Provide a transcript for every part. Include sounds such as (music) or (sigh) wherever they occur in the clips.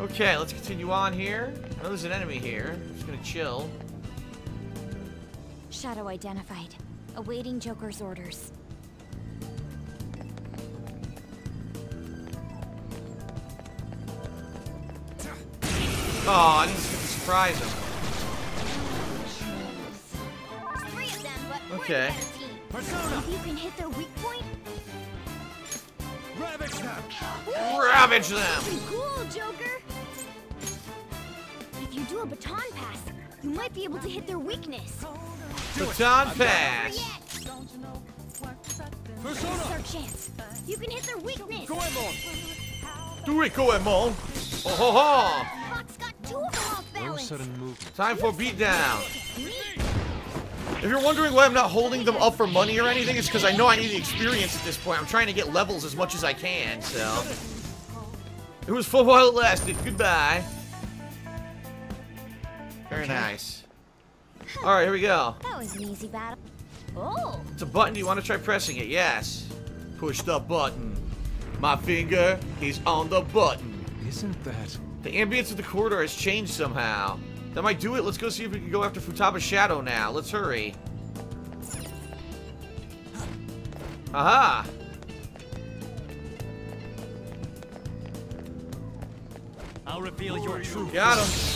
Okay, let's continue on here. I know there's an enemy here. I'm just gonna chill. Shadow identified. Awaiting Joker's orders. Oh, I didn't get to surprise him. Three of them, but Okay. better team. Persona! If you can hit their weak point, Ravage them! Ravage them! cool, Joker. If you do a baton pass, you might be able to hit their weakness. Baton pass. yet. This is our chance. You can hit their weakness. Goemon! Do it, Goemon! Oh ho ho! Fox got two of them off No sudden movement. Time for beatdown. If you're wondering why I'm not holding them up for money or anything, it's because I know I need the experience at this point. I'm trying to get levels as much as I can, so. It was fun while it lasted. Goodbye. Very nice. Alright, here we go. That was an easy battle. Oh, It's a button. Do you want to try pressing it? Yes. Push the button. My finger is on the button. Isn't that? The ambience of the corridor has changed somehow. That might do it. Let's go see if we can go after Futaba's shadow now. Let's hurry. Aha! I'll reveal your truth. Got him.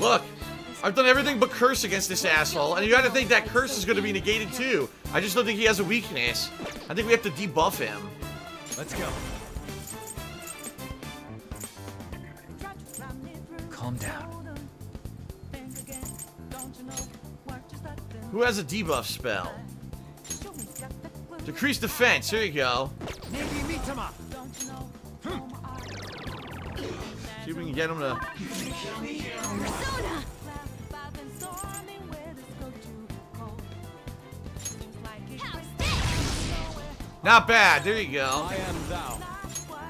Look, I've done everything but curse against this asshole, and you gotta think that curse is gonna be negated too. I just don't think he has a weakness. I think we have to debuff him. Let's go. Calm down. Who has a debuff spell? Decrease defense. Here you go. See if we can get him to. Persona. Not bad. There you go. I am thou.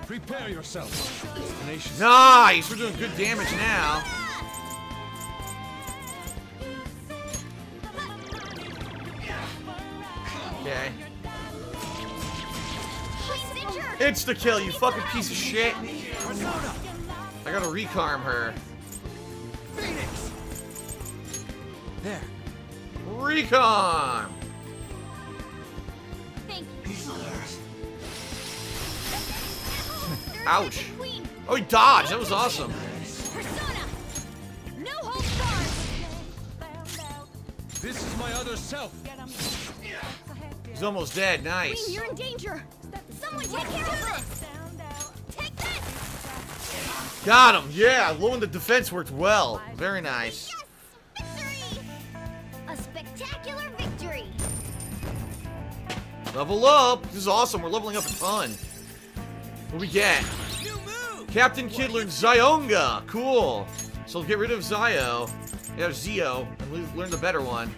Prepare yourself. Nice. We're doing good damage now. Okay. It's the kill, you fucking piece of shit. Persona! I gotta recarm her. Phoenix! There. Recarm! Thank you. Ouch. Oh, he dodged. That was awesome. Persona. No holds barred. This is my other self. He's almost dead. Nice. Queen, Nice. you're in danger. Someone take care of this. Take this. Got him. Yeah, Low in the defense worked well. Very nice. Yes. Victory. A spectacular victory. Level up. This is awesome. We're leveling up a ton. What we get? Captain Kidd learned Zionga. Cool. So get rid of Zio. Yeah, Zio. And le- learn the better one.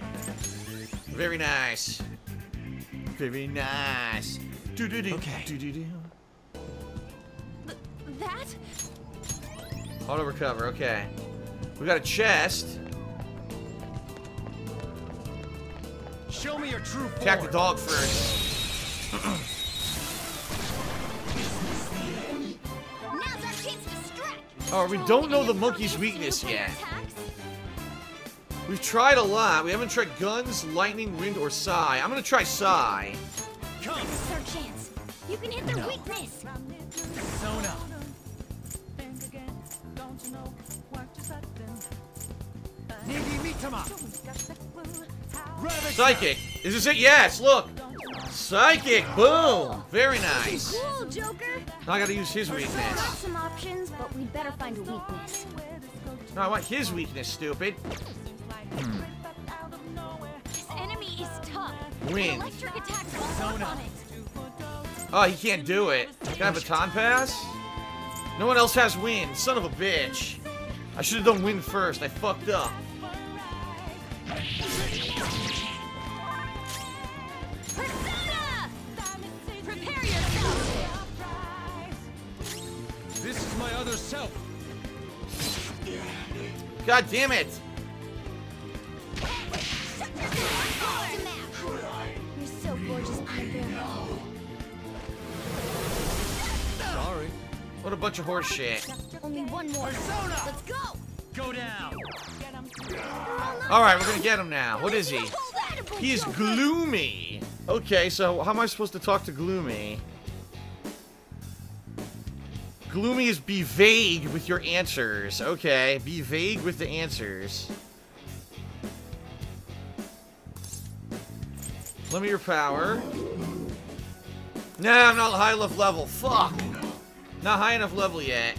Very nice. Very nice. Do-do-do, Okay. do-do-do. That? Auto recover, okay. We got a chest. Show me your true form. Attack the dog first. Now's our chance to strike. Oh, we don't know the monkey's weakness yet. We've tried a lot. We haven't tried guns, lightning, wind, or Psy. I'm gonna try Psy. Come! This is our chance. You can hit their weakness. Persona! Negi Mitama! Psychic. Is this it? Yes, look. Psychic. Boom. Very nice. Cool, Joker. Now I gotta use his Got weakness. some options, but we'd better find a weakness. No, I want his weakness, stupid. This enemy is tough. Wind. Electric attacks on it. Oh, he can't do it. Can I have a baton pass? No one else has wind. Son of a bitch. I should have done wind first. I fucked up. Persona! Prepare yourself. This is my other self. God damn it. A bunch of horse shit. Only one more. Let's go. Go down. Alright, we're gonna get him now. What is he? He is gloomy. Okay, so how am I supposed to talk to Gloomy? Gloomy is be vague with your answers. Okay, be vague with the answers. Limit your power. Nah, I'm not high enough level. Fuck. Not high enough level yet.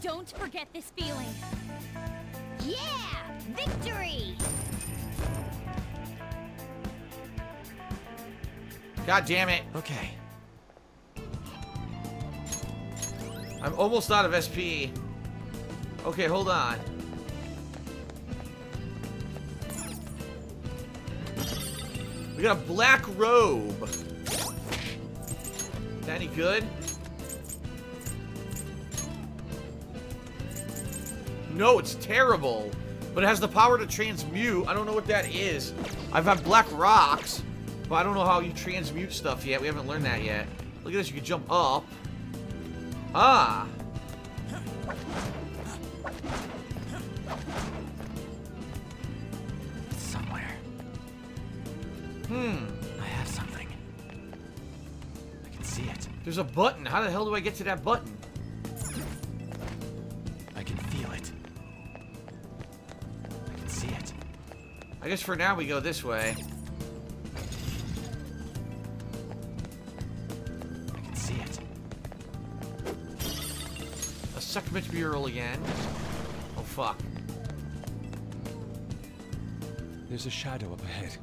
Don't forget this feeling. Yeah! Victory! God damn it. Okay. I'm almost out of SP. Okay, hold on. We got a black robe. Is that any good? No, it's terrible. But it has the power to transmute. I don't know what that is. I've had black rocks, but I don't know how you transmute stuff yet. We haven't learned that yet. Look at this, you can jump up. Ah. Somewhere. Hmm. I have something. I can see it. There's a button. How the hell do I get to that button? I guess for now we go this way. I can see it. A Sekhmet mural again. Oh fuck. There's a shadow up ahead.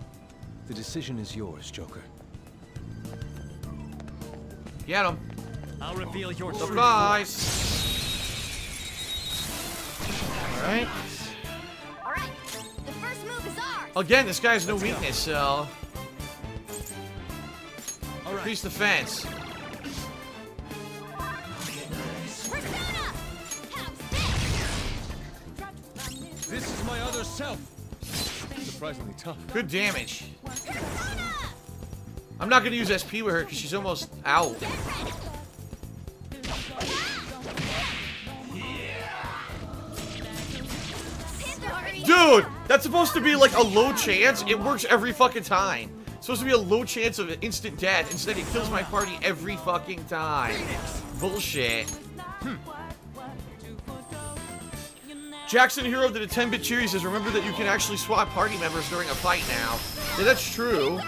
The decision is yours, Joker. Get him. I'll reveal your truth. Surprise. Alright. Alright, Again, this guy has no weakness, so. All right. Increase defense. Persona! How's this? This is my other self. Surprisingly tough. Good damage. I'm not gonna use SP with her because she's almost out. Dude, that's supposed to be like a low chance. It works every fucking time. It's supposed to be a low chance of instant death. Instead, it kills my party every fucking time. Bullshit. Hmm. Jackson Hero did a 10-bit cheer. He says, remember that you can actually swap party members during a fight now. Yeah, that's true.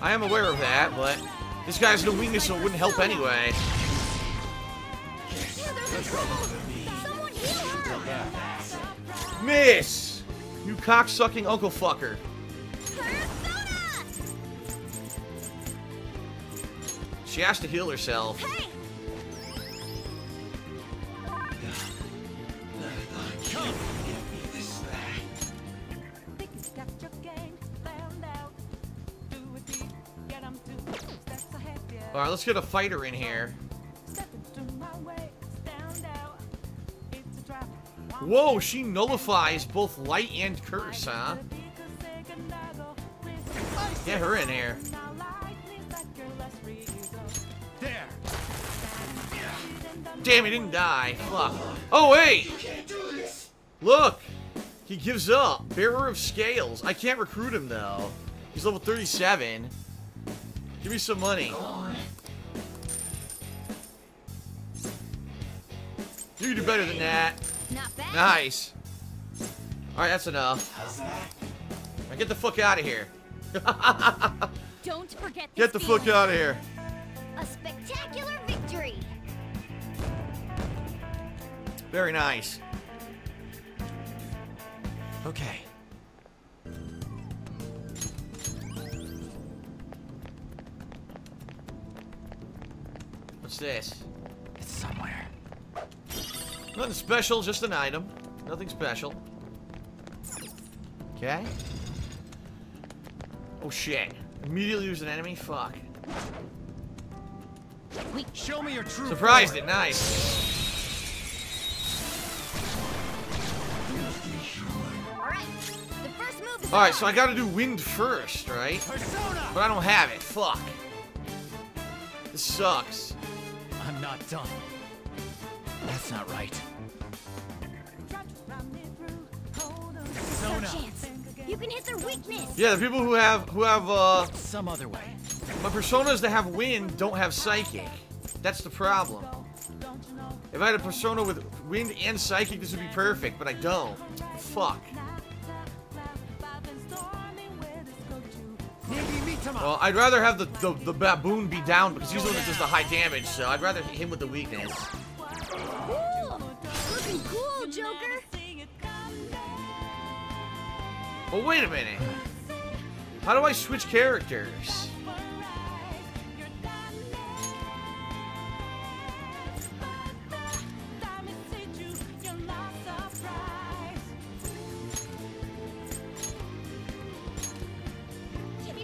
I am aware of that, but this guy has no weakness, so it wouldn't help anyway. Miss! You cocksucking uncle fucker. Persona! She has to heal herself. Hey! Alright, let's get a fighter in here. Whoa, she nullifies both light and curse, huh? Get her in here. There. Damn, he didn't die. Fuck. Oh, wait! Look! He gives up. Bearer of Scales. I can't recruit him, though. He's level 37. Give me some money. You can do better than that. Nice. Alright, that's enough. Now get the fuck out of here. (laughs) Don't forget Get the fuck out of here. A spectacular victory! Very nice. Okay. What's this? It's somewhere. Nothing special, just an item. Nothing special. Okay. Oh shit. Immediately lose an enemy? Fuck. Wait, Show me your true Surprised form. it, nice. Alright, the first move is Alright, so I gotta do wind first, right? Persona. But I don't have it. Fuck. This sucks. I'm not done. That's not right. This is our chance. You can hit their weakness. Yeah, the people who have who have uh Some other way. my personas that have wind don't have psychic. That's the problem. If I had a persona with wind and psychic, this would be perfect, but I don't. Fuck. Well, I'd rather have the, the, the baboon be down because he's the one that does the high damage, so I'd rather hit him with the weakness. Cool. Joker. Well, wait a minute. How do I switch characters? Can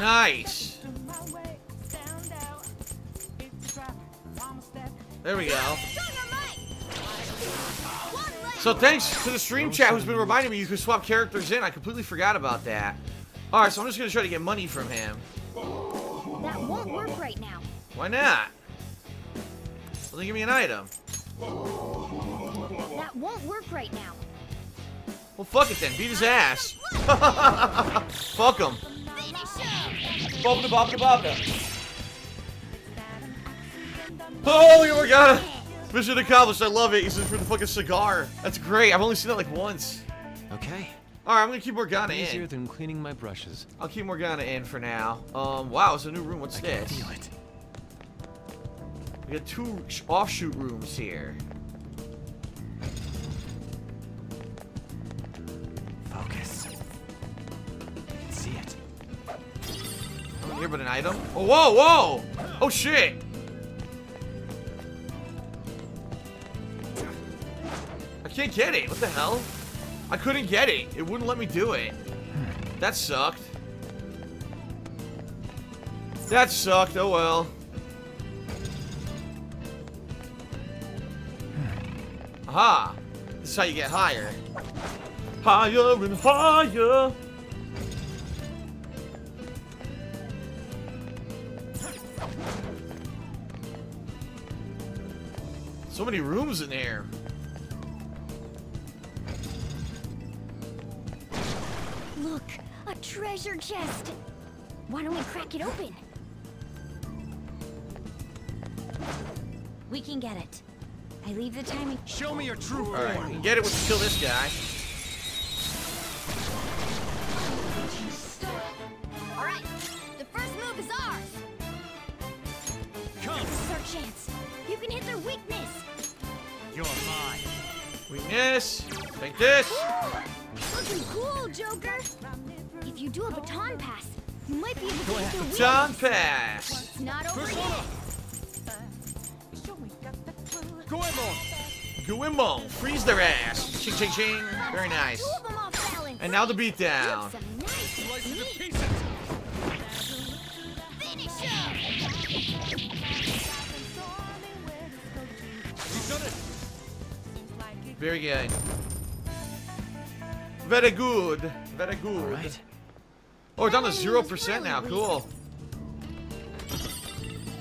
Nice. There we go. Dynamite. One leg. So thanks to the stream chat who's been reminding me you can swap characters in. I completely forgot about that. Alright, so I'm just gonna try to get money from him. That won't work right now. Why not? Well, then give me an item. That won't work right now. Well, fuck it then. Beat his ass. (laughs) fuck him. Finish him. Bobda bobda bobda. Holy Morgana! Mission accomplished. I love it. He's in for the fucking cigar. That's great. I've only seen that like once. Okay. Alright, I'm gonna keep Morgana Easier in. than cleaning my brushes. I'll keep Morgana in for now. Um, wow, it's a new room. What's I can this? feel it. We got two offshoot rooms here. But an item. Oh, whoa, whoa! Oh, shit! I can't get it. What the hell? I couldn't get it. It wouldn't let me do it. That sucked. That sucked. Oh, well. Aha! This is how you get higher. Higher and higher! So many rooms in here. Look, a treasure chest. Why don't we crack it open? We can get it. I leave the timing. Show me your true form. Alright, we can get it once we kill this guy. Take this. Looking cool, Joker. If you do a baton pass, you might be able to hit their weakness. John Pass. It's not over yet. Goemon! Guimbo. Freeze their ass. Ching, ching, ching. Very nice. Two of them off balance. And now the beatdown. Some nice Very good. Very good. Alright. Oh, we're down to 0% now. Cool.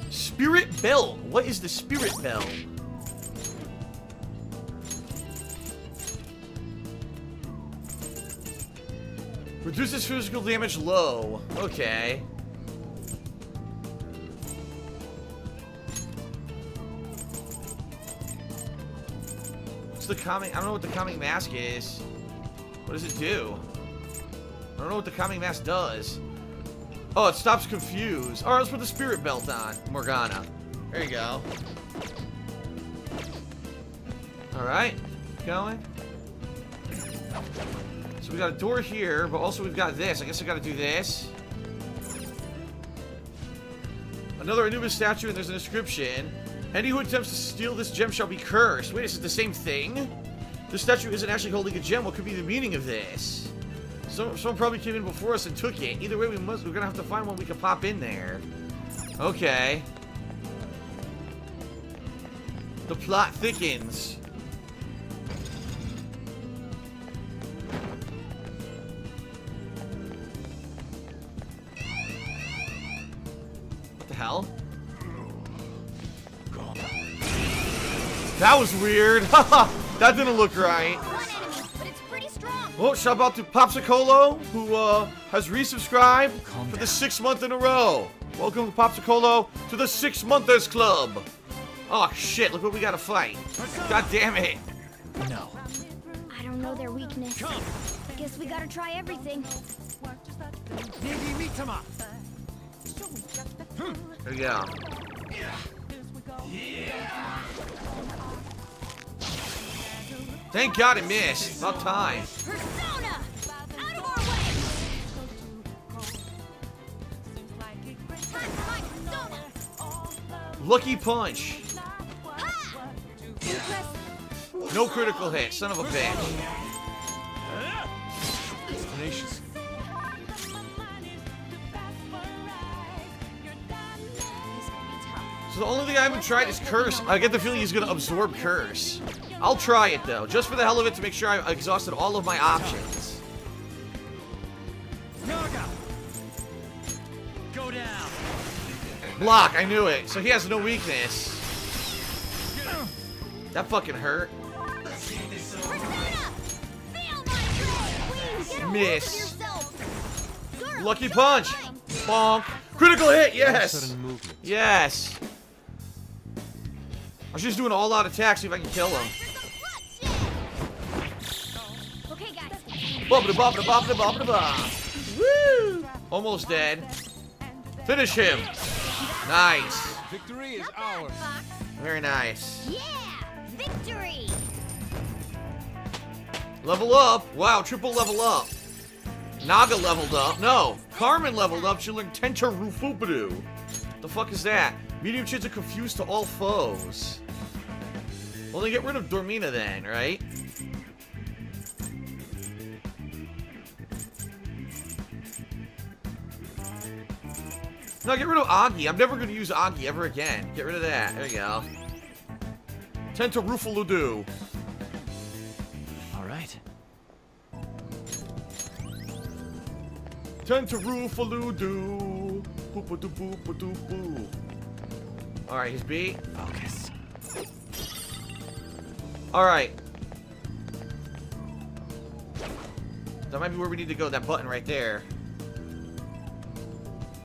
Spirit Bell. What is the Spirit Bell? Reduces physical damage low. Okay. What's the calming? I don't know what the calming mask is. What does it do? I don't know what the calming mask does. Oh, it stops confuse. Alright, let's put the spirit belt on. Morgana. There you go. Alright. Going. So we got a door here, but also we've got this. I guess I gotta do this. Another Anubis statue, and there's an inscription. Any who attempts to steal this gem shall be cursed. Wait, is it the same thing? This statue isn't actually holding a gem. What could be the meaning of this? So, someone probably came in before us and took it. Either way, we must. We're gonna have to find one we can pop in there. Okay. The plot thickens. What the hell? That was weird. (laughs) that didn't look right. One enemy, but it's pretty strong. Oh, shout out to Popsicolo, who uh, has resubscribed Calm for the sixth month in a row. Welcome, Popsicolo, to the Six Monthers Club. Oh, shit, look what we gotta fight. God damn it. No. I don't know their weakness. Come. Guess we gotta try everything. There we go. Thank God it missed. About time. Out of! Time for my persona! Lucky punch. No critical hit, son of a bitch. So the only thing I haven't tried is Curse. I get the feeling he's gonna absorb Curse. I'll try it though, just for the hell of it to make sure I exhausted all of my options. Naga! Go down! Block, I knew it. So he has no weakness. That fucking hurt. Persona! Feel my blade! Get a hold Miss. of yourself. Girl, Lucky punch. fine. Bonk. Critical hit, yes. Yes. I was just doing all out attack, see if I can kill him. For some bloodshed. Okay, guys. Bobba bobba bobba bobba ba. Woo! Almost dead. Finish him. Nice. Victory is ours. Very nice. Yeah! Victory! Level up. Wow, triple level up. Naga leveled up. No, Carmen leveled up. She learned Tenta Rufubudu. The fuck is that? Medium chance are confused to all foes. Well, then get rid of Dormina then, right? No, get rid of Agi. I'm never going to use Agi ever again. Get rid of that. There you go. Tenta Rufaludu. All right. Tenta Rufaludu. Boopa-doo boopa-doo boo. Alright, he's beat. Focus. Alright. That might be where we need to go. That button right there.